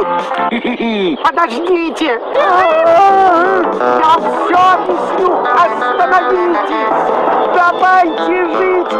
Подождите! Я все объясню! Остановитесь! Давайте жить